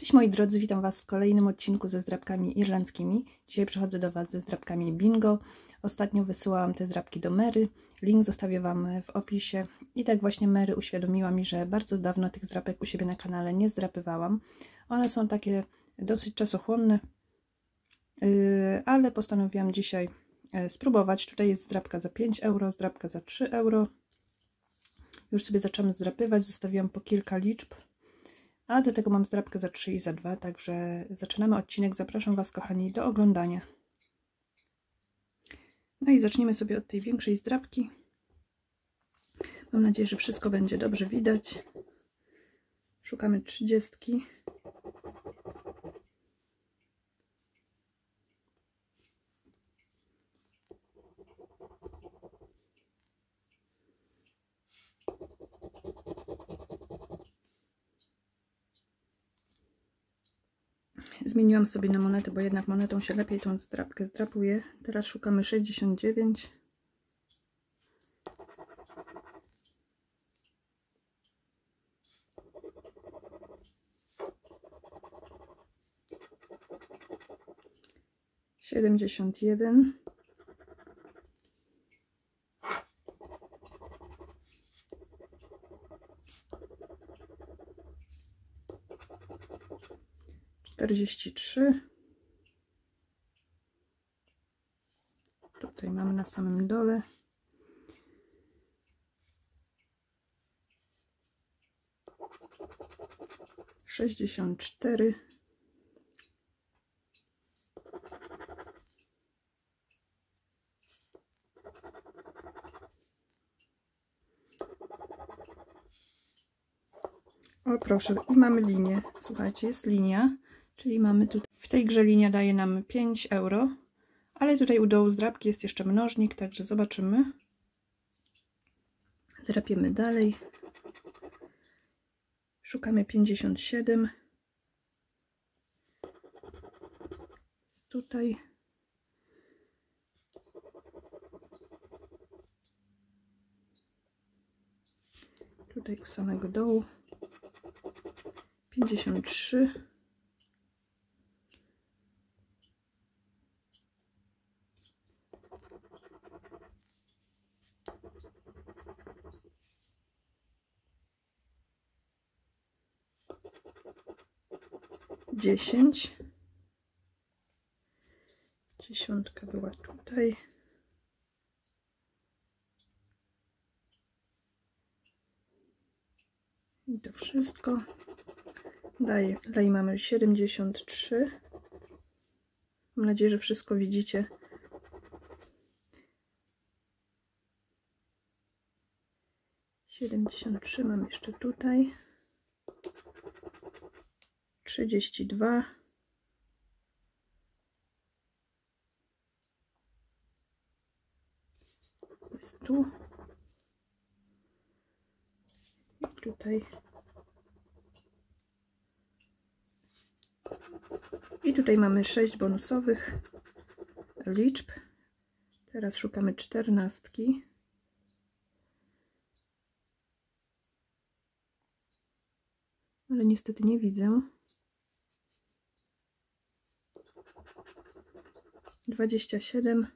Cześć moi drodzy, witam Was w kolejnym odcinku ze zdrabkami irlandzkimi. Dzisiaj przychodzę do Was ze zdrabkami bingo. Ostatnio wysyłałam te zdrabki do Mary. Link zostawię Wam w opisie. I tak właśnie Mary uświadomiła mi, że bardzo dawno tych zdrapek u siebie na kanale nie zdrapywałam. One są takie dosyć czasochłonne, yy, ale postanowiłam dzisiaj yy, spróbować. Tutaj jest zdrapka za 5 euro, zdrapka za 3 euro. Już sobie zaczęłam zdrapywać, zostawiłam po kilka liczb. A do tego mam zdrabkę za 3 i za 2, także zaczynamy odcinek. Zapraszam Was, kochani, do oglądania. No i zaczniemy sobie od tej większej zdrabki. Mam nadzieję, że wszystko będzie dobrze widać. Szukamy trzydziestki. Zmieniłam sobie na monetę, bo jednak monetą się lepiej tą zdrapkę zdrapuje. Teraz szukamy 69. Siedemdziesiąt jeden. Czterdzieści trzy. Tutaj mamy na samym dole. Sześćdziesiąt cztery. O proszę, i mamy linię. Słuchajcie, jest linia, czyli mamy tutaj, w tej grze linia daje nam 5 euro, ale tutaj u dołu zdrabki jest jeszcze mnożnik, także zobaczymy. Drapiemy dalej. Szukamy 57. Jest tutaj. Tutaj u samego dołu. 53 10 dziesiątka była tutaj i to wszystko Dalej, dalej mamy 73. Mam nadzieję, że wszystko widzicie. Siedemdziesiąt trzy mam jeszcze tutaj. Trzydzieści dwa. Jest tu. I tutaj I tutaj mamy 6 bonusowych liczb. Teraz szukamy czternastki. Ale niestety nie widzę. Dwadzieścia siedem.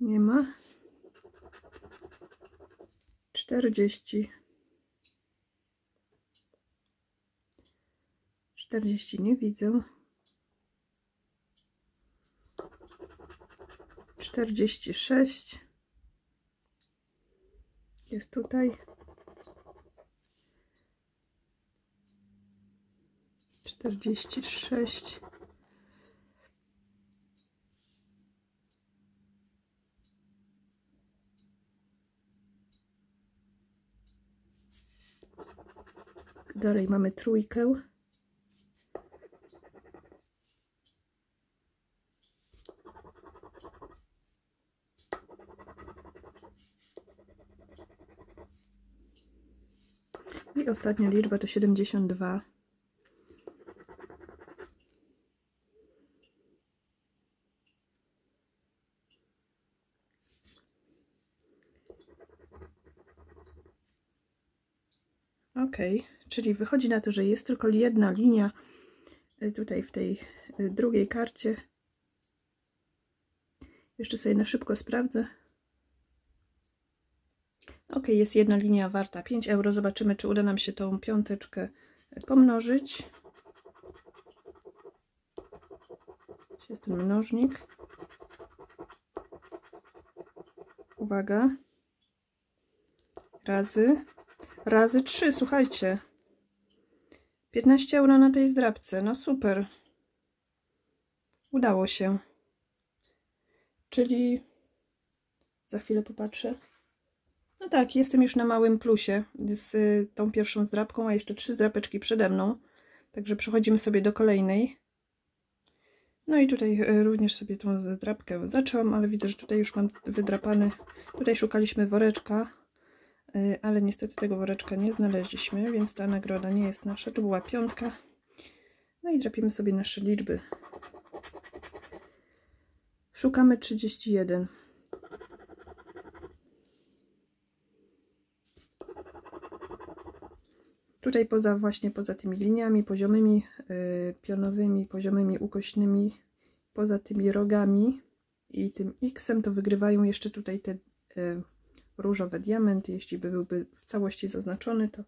Nie ma. Czterdzieści. Czterdzieści nie widzę. Czterdzieści sześć. Jest tutaj. Czterdzieści sześć. Dalej mamy trójkę. ostatnia liczba to 72. Ok, czyli wychodzi na to, że jest tylko jedna linia e, tutaj w tej e, drugiej karcie. Jeszcze sobie na szybko sprawdzę. Ok, jest jedna linia warta 5 euro. Zobaczymy, czy uda nam się tą piąteczkę pomnożyć. Jest ten mnożnik. Uwaga. Razy. Razy 3, słuchajcie. 15 euro na tej zdrabce. No super. Udało się. Czyli za chwilę popatrzę. No tak, jestem już na małym plusie z y, tą pierwszą zdrabką, a jeszcze trzy zdrapeczki przede mną. Także przechodzimy sobie do kolejnej. No i tutaj y, również sobie tą zdrabkę zaczęłam, ale widzę, że tutaj już mam wydrapany. Tutaj szukaliśmy woreczka, y, ale niestety tego woreczka nie znaleźliśmy, więc ta nagroda nie jest nasza. Tu była piątka. No i drapimy sobie nasze liczby. Szukamy 31. Tutaj poza właśnie poza tymi liniami poziomymi, yy, pionowymi, poziomymi, ukośnymi, poza tymi rogami i tym X-em, to wygrywają jeszcze tutaj te yy, różowe diamenty. Jeśli by byłby w całości zaznaczony, to,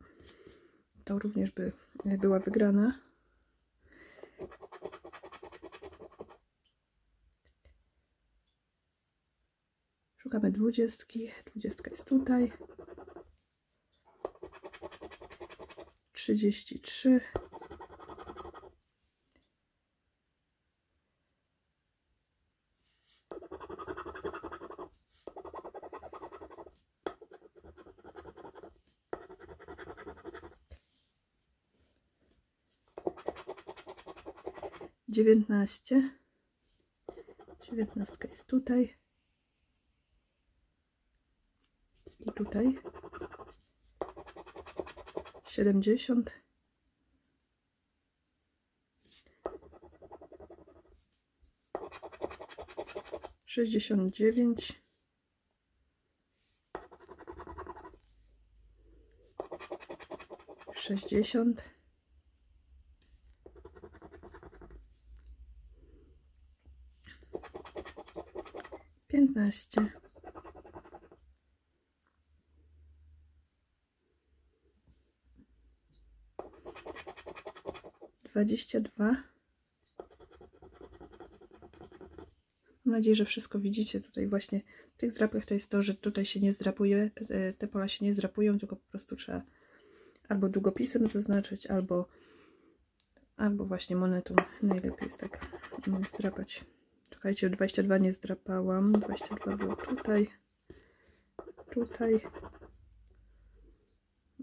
to również by była wygrana. Szukamy dwudziestki. Dwudziestka jest tutaj. 33 dziewiętnaście. Dziewiętnastka jest tutaj. I tutaj siedemdziesiąt. sześćdziesiąt dziewięć. sześćdziesiąt. piętnaście dwadzieścia dwa. Mam nadzieję, że wszystko widzicie tutaj właśnie w tych zdrapach to jest to, że tutaj się nie zdrapuje, e, te pola się nie zdrapują, tylko po prostu trzeba albo długopisem zaznaczyć, albo, albo właśnie monetą. Najlepiej jest tak zdrapać. Czekajcie, 22 nie zdrapałam. 22 było tutaj. Tutaj.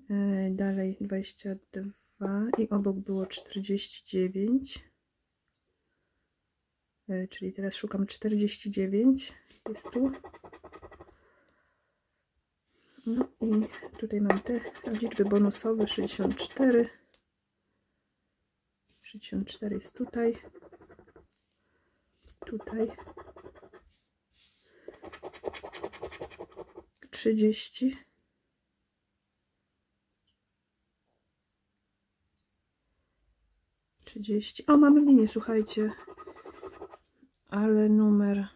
E, dalej 22 i obok było 49. E, czyli teraz szukam 49. Jest tu. No i tutaj mam te liczby bonusowe 64. 64 jest tutaj. Tutaj. 30. Trzydzieści. O, mamy linię, słuchajcie. Ale numer.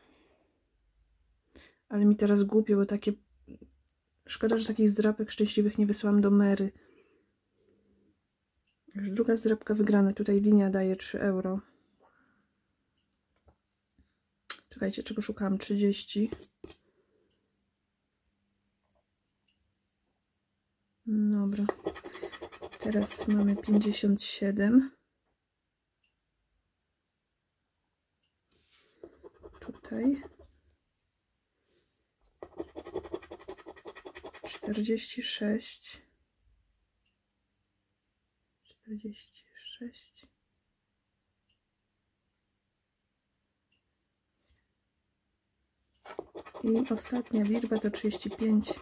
Ale mi teraz głupio, bo takie Szkoda, że takich zdrapek szczęśliwych nie wysłałam do Mary. Już druga zdrapka wygrana. Tutaj linia daje 3 euro. Czekajcie, czego szukałam? 30. Dobra. Teraz mamy 57. Tutaj. czterdzieści sześć, czterdzieści sześć, i ostatnia liczba to trzydzieści pięć.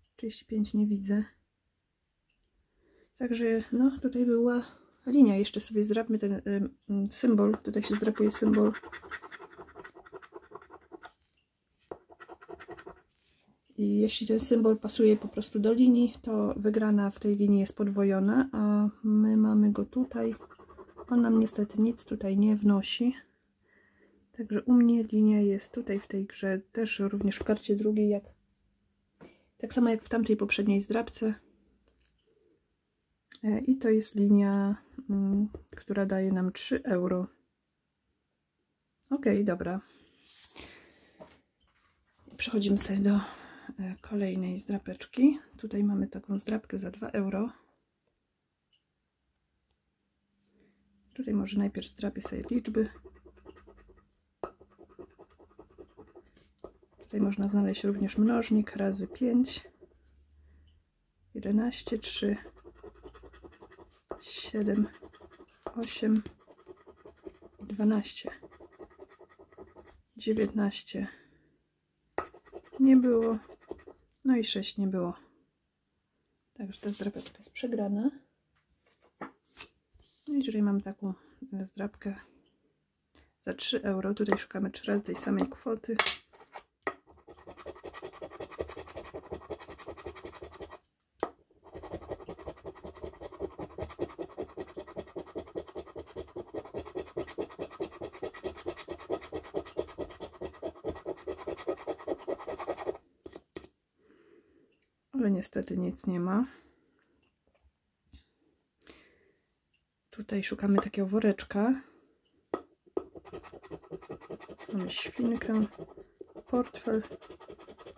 Trzydzieści pięć nie widzę. Także no tutaj była linia. Jeszcze sobie zdrapmy ten y, symbol. Tutaj się zdrapuje symbol I jeśli ten symbol pasuje po prostu do linii, to wygrana w tej linii jest podwojona, a my mamy go tutaj. On nam niestety nic tutaj nie wnosi. Także u mnie linia jest tutaj w tej grze, też również w karcie drugiej, jak tak samo jak w tamtej poprzedniej zdrabce. E, I to jest linia, mm, która daje nam 3 euro. Ok, dobra. Przechodzimy sobie do e, kolejnej zdrapeczki. Tutaj mamy taką zdrapkę za 2 euro. Tutaj może najpierw zdrapię sobie liczby. Tutaj można znaleźć również mnożnik razy 5, 11, 3, 7, 8, 12, 19 nie było, no i 6 nie było. Także ta zdrapeczka jest przegrana. No i tutaj mam taką zdrapkę za 3 euro. Tutaj szukamy 3 razy tej samej kwoty. Ale niestety nic nie ma. Tutaj szukamy takiego woreczka. Mamy świnkę, portfel,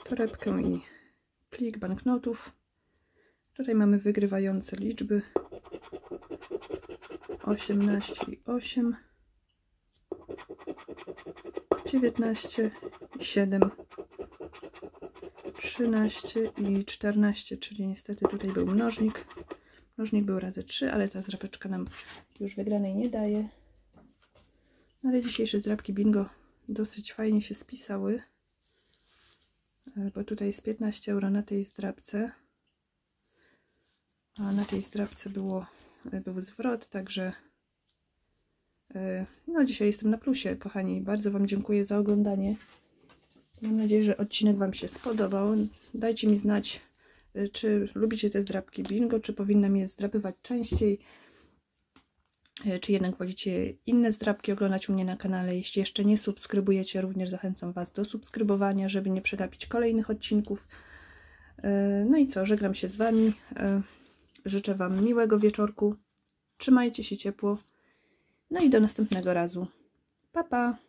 torebkę i plik banknotów. Tutaj mamy wygrywające liczby 18 i 8, 19 i 7 13 i 14, czyli niestety tutaj był mnożnik. Mnożnik był razy 3, ale ta zdrapeczka nam już wygranej nie daje. Ale dzisiejsze zdrapki bingo dosyć fajnie się spisały. E, bo tutaj jest 15 euro na tej zdrapce. A na tej zdrapce było, e, był zwrot, także e, no dzisiaj jestem na plusie, kochani. Bardzo Wam dziękuję za oglądanie. Mam nadzieję, że odcinek Wam się spodobał. Dajcie mi znać, y, czy lubicie te zdrabki bingo, czy powinnam je zdrapywać częściej, y, czy jednak wolicie inne zdrabki oglądać u mnie na kanale. Jeśli jeszcze nie subskrybujecie, również zachęcam Was do subskrybowania, żeby nie przegapić kolejnych odcinków. Y, no i co, żegnam się z Wami. Życzę Wam miłego wieczorku. Trzymajcie się ciepło. No i do następnego razu. Pa, pa!